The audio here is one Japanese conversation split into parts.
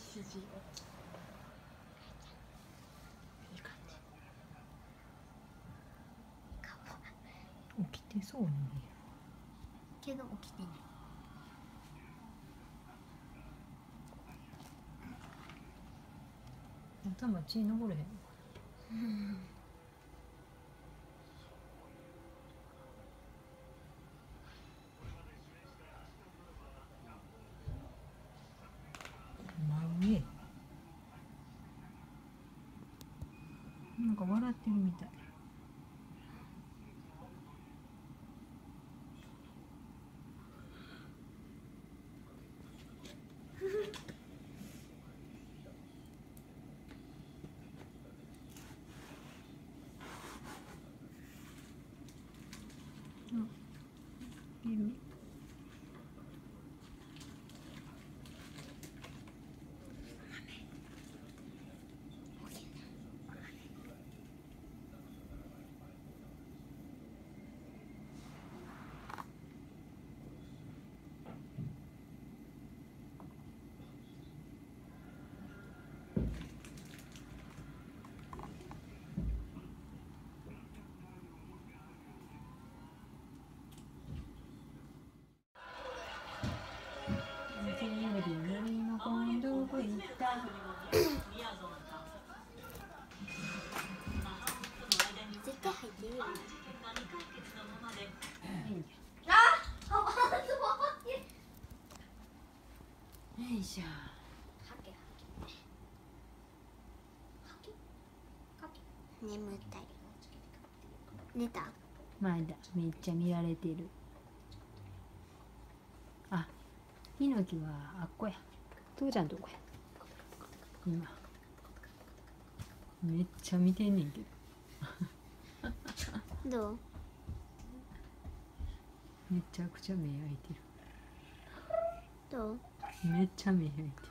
筋をいい感じか起きてそうにねけど起きてないえる。頭血登れへんなんか笑ってるみたい。あいるいしょはけはけはけ眠たい。寝たまだめっちゃ見られてる。あヒノキはあっこや。父ちゃんとこや？今。めっちゃ見てんねんけど。どう？めちゃくちゃ目開いてどう？るめっちゃ目開いて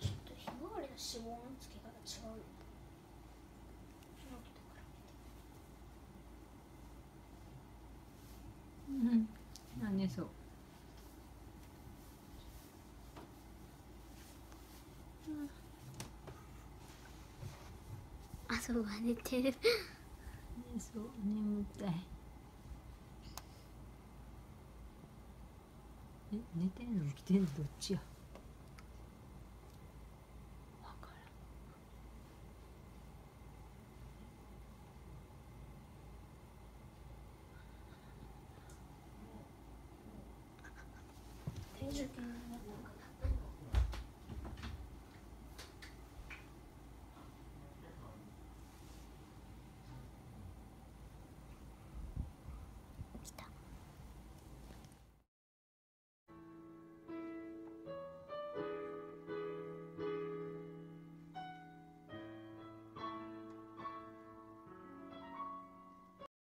ちょっとひまわりの指紋のつけ方違うよヒノキと比うんなんでそうべてあそうは寝てる。ねそう眠たい。え寝てんの？起きてんの？どっちや？わからん。天井君